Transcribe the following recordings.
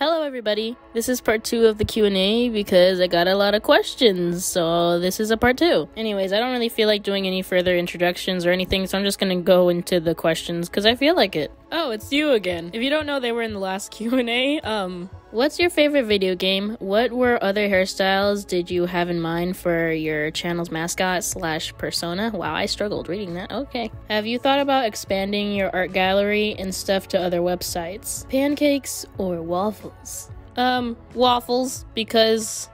Hello everybody. This is part 2 of the Q&A because I got a lot of questions. So this is a part 2. Anyways, I don't really feel like doing any further introductions or anything, so I'm just going to go into the questions cuz I feel like it. Oh, it's you again. If you don't know, they were in the last Q&A. Um, what's your favorite video game? What were other hairstyles did you have in mind for your channel's mascot slash persona? Wow, I struggled reading that. Okay. Have you thought about expanding your art gallery and stuff to other websites? Pancakes or waffles? Um, waffles because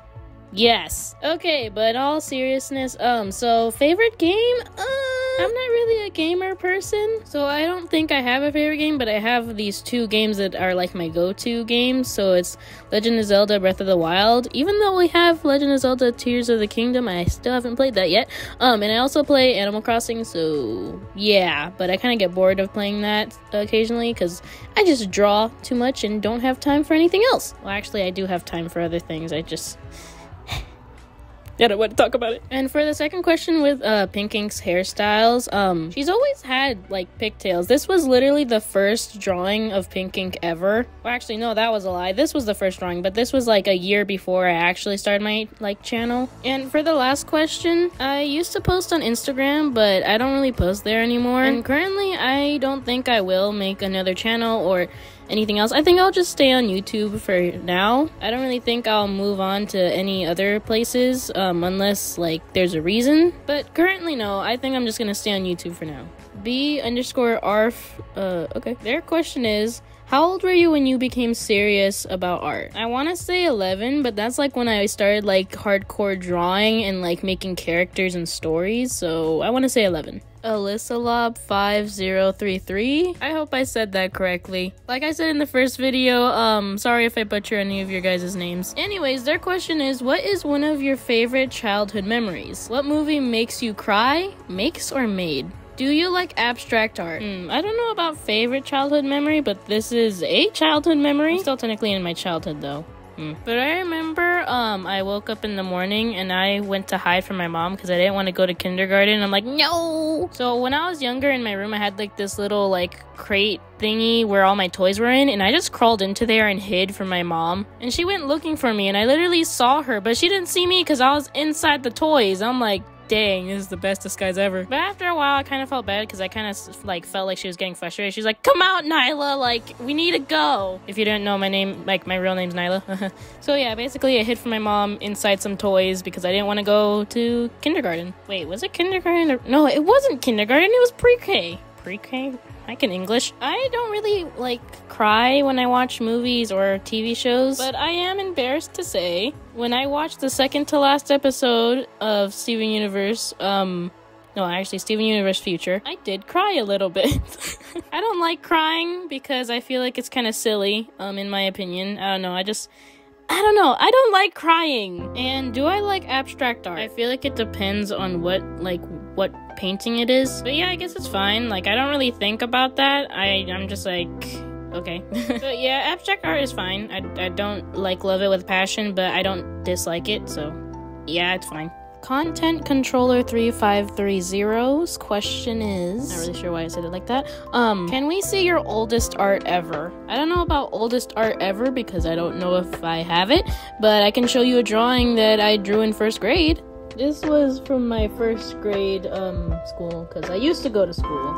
yes. Okay, but all seriousness, um, so favorite game? Uh, I'm not really a gamer person, so I don't think I have a favorite game, but I have these two games that are like my go-to games. So it's Legend of Zelda Breath of the Wild. Even though we have Legend of Zelda Tears of the Kingdom, I still haven't played that yet. Um, and I also play Animal Crossing, so yeah, but I kind of get bored of playing that occasionally because I just draw too much and don't have time for anything else. Well, actually, I do have time for other things. I just I don't want to talk about it. And for the second question with uh Pink Ink's hairstyles, um, she's always had like pigtails. This was literally the first drawing of Pink Ink ever. Well, actually, no, that was a lie. This was the first drawing, but this was like a year before I actually started my like channel. And for the last question, I used to post on Instagram, but I don't really post there anymore. And currently, I don't think I will make another channel or anything else. I think I'll just stay on YouTube for now. I don't really think I'll move on to any other places um, unless like there's a reason. But currently, no. I think I'm just gonna stay on YouTube for now. B underscore arf. Uh, okay. Their question is. How old were you when you became serious about art? I want to say 11, but that's like when I started like hardcore drawing and like making characters and stories. So I want to say 11. Alyssa Lob 5033. I hope I said that correctly. Like I said in the first video, um, sorry if I butcher any of your guys' names. Anyways, their question is what is one of your favorite childhood memories? What movie makes you cry? Makes or made? Do you like abstract art? Hmm, I don't know about favorite childhood memory, but this is a childhood memory. I'm still technically in my childhood though. Mm. But I remember um, I woke up in the morning and I went to hide from my mom because I didn't want to go to kindergarten. I'm like, no. So when I was younger in my room, I had like this little like crate thingy where all my toys were in, and I just crawled into there and hid from my mom. And she went looking for me, and I literally saw her, but she didn't see me because I was inside the toys. I'm like, dang, this is the best disguise ever. But after a while, I kind of felt bad because I kind of like felt like she was getting frustrated. She's like, "Come out, Nyla! Like, we need to go." If you didn't know my name, like my real name's Nyla. so yeah, basically, I hid from my mom inside some toys because I didn't want to go to kindergarten. Wait, was it kindergarten? Or- no, it wasn't kindergarten. It was pre-K. Pre-K. I can English. I don't really like cry when I watch movies or TV shows, but I am embarrassed to say when I watched the second to last episode of Steven Universe, um, no, actually, Steven Universe Future, I did cry a little bit. I don't like crying because I feel like it's kind of silly, um, in my opinion. I don't know. I just. I don't know. I don't like crying. And do I like abstract art? I feel like it depends on what like what painting it is. But yeah, I guess it's fine. Like I don't really think about that. I I'm just like okay. but yeah, abstract art is fine. I I don't like love it with passion, but I don't dislike it. So yeah, it's fine. Content Controller 3530's question is not really sure why I said it like that. Um, can we see your oldest art ever? I don't know about oldest art ever because I don't know if I have it, but I can show you a drawing that I drew in first grade. This was from my first grade um school because I used to go to school.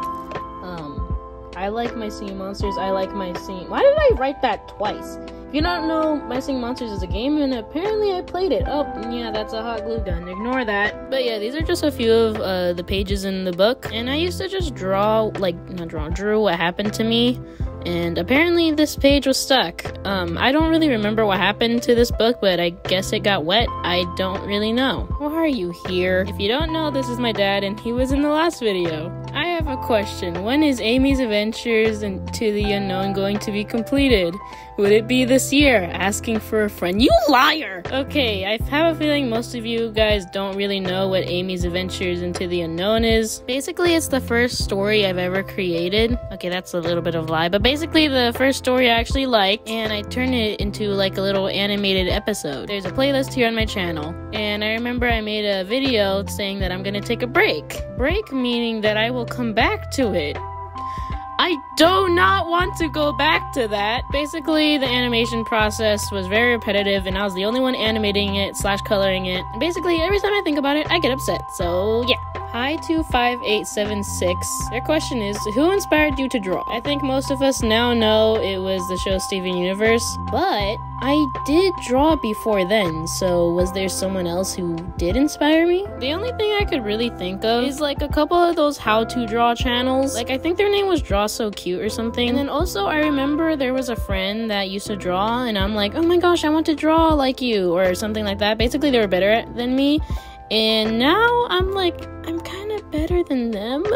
Um, I like my singing monsters. I like my singing. Why did I write that twice? If you don't know, My Singing Monsters is a game, and apparently I played it. Oh, yeah, that's a hot glue gun. Ignore that. But yeah, these are just a few of uh, the pages in the book, and I used to just draw, like, not draw, drew what happened to me and apparently this page was stuck. Um, I don't really remember what happened to this book, but I guess it got wet. I don't really know. Why are you here? If you don't know, this is my dad, and he was in the last video. I have a question. When is Amy's Adventures into the Unknown going to be completed? Would it be this year? Asking for a friend. You liar! Okay, I have a feeling most of you guys don't really know what Amy's Adventures into the Unknown is. Basically, it's the first story I've ever created. Okay, that's a little bit of lie, but basically the first story I actually liked, and I turned it into like a little animated episode. There's a playlist here on my channel, and I remember I made a video saying that I'm gonna take a break. Break meaning that I will come back to it. I do not want to go back to that. Basically, the animation process was very repetitive, and I was the only one animating it slash coloring it. Basically, every time I think about it, I get upset. So yeah. Hi 25876. Their question is Who inspired you to draw? I think most of us now know it was the show Steven Universe, but I did draw before then, so was there someone else who did inspire me? The only thing I could really think of is like a couple of those how to draw channels. Like, I think their name was Draw So Cute or something. And then also, I remember there was a friend that used to draw, and I'm like, oh my gosh, I want to draw like you, or something like that. Basically, they were better than me. And now I'm like, I'm kind of better than them.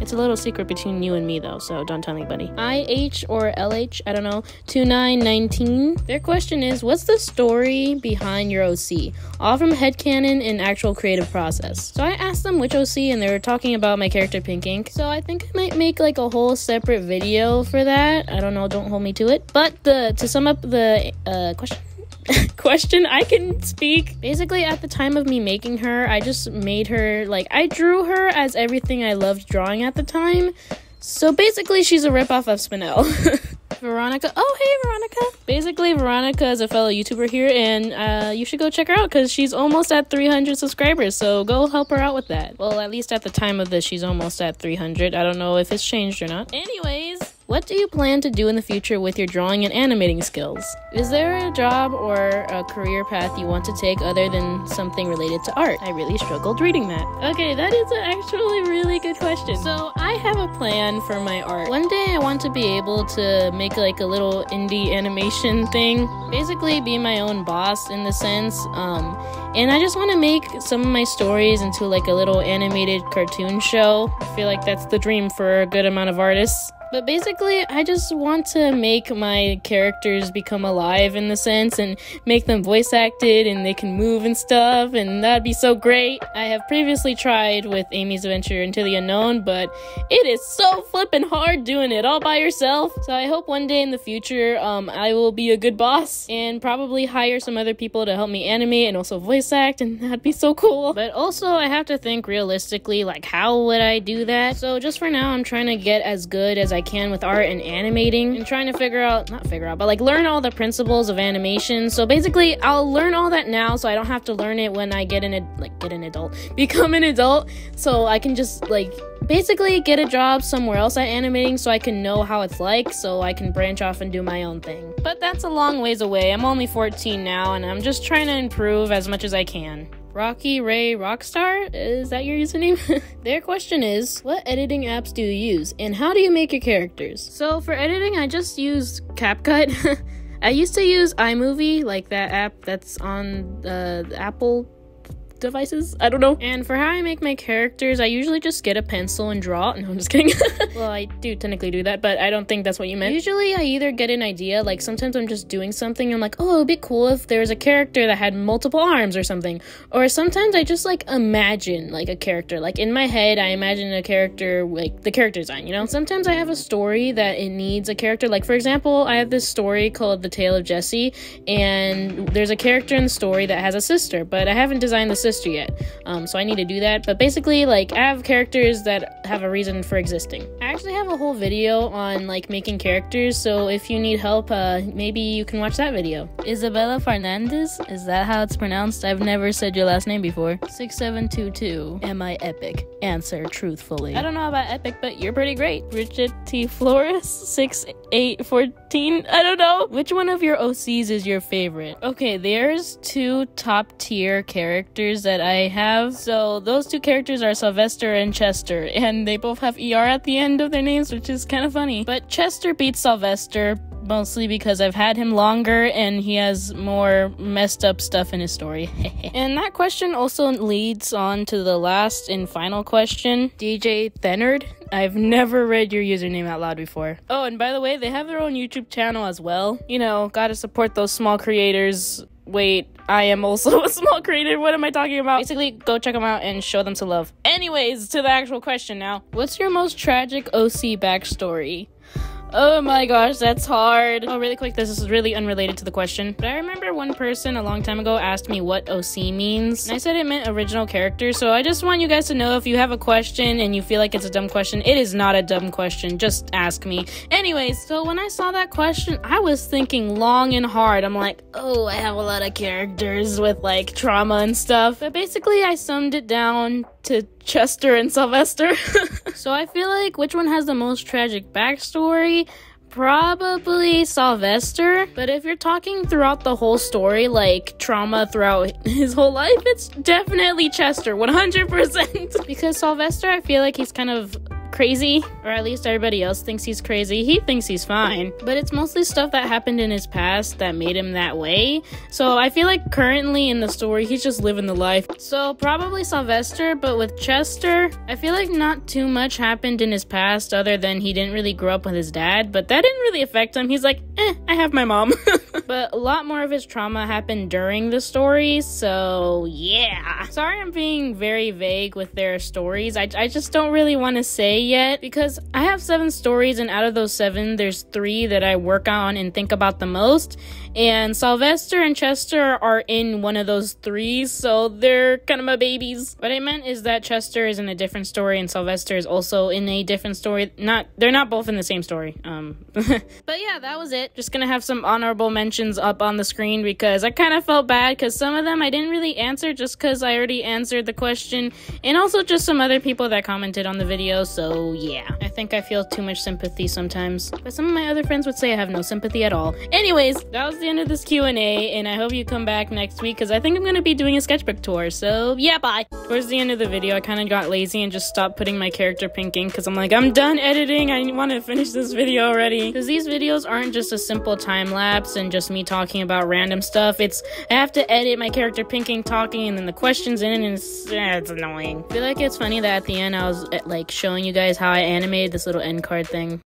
it's a little secret between you and me, though, so don't tell anybody. IH or LH, I don't know, 2919. Their question is What's the story behind your OC? All from headcanon and actual creative process. So I asked them which OC, and they were talking about my character Pink Ink. So I think I might make like a whole separate video for that. I don't know, don't hold me to it. But the to sum up the uh, question question i can speak. Basically at the time of me making her i just made her like i drew her as everything i loved drawing at the time. So basically she's a ripoff of spinel. Veronica oh hey veronica. Basically veronica is a fellow youtuber here and uh, you should go check her out because she's almost at 300 subscribers so go help her out with that. Well at least at the time of this she's almost at 300 i don't know if it's changed or not. Anyways what do you plan to do in the future with your drawing and animating skills? Is there a job or a career path you want to take other than something related to art? I really struggled reading that. Okay, that is actually really good question. So, I have a plan for my art. One day I want to be able to make like a little indie animation thing. Basically be my own boss in the sense. Um and I just want to make some of my stories into like a little animated cartoon show. I feel like that's the dream for a good amount of artists. But basically, I just want to make my characters become alive in the sense and make them voice acted and they can move and stuff, and that'd be so great. I have previously tried with Amy's Adventure into the Unknown, but it is so flippin' hard doing it all by yourself. So I hope one day in the future, um, I will be a good boss and probably hire some other people to help me animate and also voice act, and that'd be so cool. But also, I have to think realistically, like, how would I do that? So just for now, I'm trying to get as good as I can with art and animating and trying to figure out, not figure out, but like learn all the principles of animation. So basically, I'll learn all that now so I don't have to learn it when I get an like get an adult, become an adult. So I can just like basically get a job somewhere else at animating so I can know how it's like so I can branch off and do my own thing. But that's a long ways away. I'm only 14 now and I'm just trying to improve as much as I can. Rocky Ray Rockstar? Is that your username? Their question is What editing apps do you use and how do you make your characters? So, for editing, I just use CapCut. I used to use iMovie, like that app that's on the Apple devices. I don't know. And for how I make my characters, I usually just get a pencil and draw. No, I'm just kidding. well, I do technically do that, but I don't think that's what you meant. Usually, I either get an idea, like sometimes I'm just doing something, and I'm like, oh, it'd be cool if there was a character that had multiple arms or something. Or sometimes I just like imagine like a character. Like in my head, I imagine a character, like the character design, you know? Sometimes I have a story that it needs a character. Like, for example, I have this story called The Tale of Jesse, and there's a character in the story that has a sister, but I haven't designed the sister sister yet. Um, so I need to do that. But basically, like, I have characters that have a reason for existing. I actually have a whole video on, like, making characters. So if you need help, uh, maybe you can watch that video. Isabella Fernandez? Is that how it's pronounced? I've never said your last name before. 6722. Am I epic? Answer truthfully. I don't know about epic, but you're pretty great. Richard T. Flores? 6814? I don't know. Which one of your OCs is your favorite? Okay, there's two top tier characters that I have. So those two characters are Sylvester and Chester, and they both have ER at the end of their names, which is kind of funny. But Chester beats Sylvester mostly because I've had him longer and he has more messed up stuff in his story. and that question also leads on to the last and final question. DJ Thenerd, I've never read your username out loud before. Oh, and by the way, they have their own YouTube channel as well. You know, gotta support those small creators wait, I am also a small creator. What am I talking about? Basically, go check them out and show them some love. Anyways, to the actual question now. What's your most tragic OC backstory? Oh my gosh, that's hard. Oh, really quick, this is really unrelated to the question. But I remember one person a long time ago asked me what OC means. And I said it meant original character. So I just want you guys to know if you have a question and you feel like it's a dumb question, it is not a dumb question. Just ask me. Anyways, so when I saw that question, I was thinking long and hard. I'm like, oh, I have a lot of characters with like trauma and stuff. But basically, I summed it down to Chester and Sylvester. so I feel like which one has the most tragic backstory? Probably Sylvester, but if you're talking throughout the whole story, like trauma throughout his whole life, it's definitely Chester, 100%. because Sylvester, I feel like he's kind of crazy, or at least everybody else thinks he's crazy. He thinks he's fine, but it's mostly stuff that happened in his past that made him that way. So I feel like currently in the story, he's just living the life. So probably Sylvester, but with Chester, I feel like not too much happened in his past other than he didn't really grow up with his dad, but that didn't really affect him. He's like, eh, I have my mom. but a lot more of his trauma happened during the stories, so yeah. Sorry I'm being very vague with their stories. I, I just don't really want to say yet because I have seven stories, and out of those seven, there's three that I work on and think about the most. And Sylvester and Chester are in one of those three, so they're kind of my babies. What I meant is that Chester is in a different story, and Sylvester is also in a different story. Not they're not both in the same story. Um, but yeah, that was it. Just gonna have some honorable mentions up on the screen because I kind of felt bad because some of them I didn't really answer just because I already answered the question, and also just some other people that commented on the video. So yeah, I think I feel too much sympathy sometimes. But some of my other friends would say I have no sympathy at all. Anyways, that was the end of this Q&A, and I hope you come back next week, because I think I'm going to be doing a sketchbook tour, so yeah, bye! Towards the end of the video, I kind of got lazy and just stopped putting my character Pink Ink, because I'm like, I'm done editing, I want to finish this video already. Because these videos aren't just a simple time-lapse and just me talking about random stuff, it's, I have to edit my character Pink Ink, talking, and then the questions in, and it's, it's annoying. I feel like it's funny that at the end I was, like, showing you guys how I animated this little end card thing.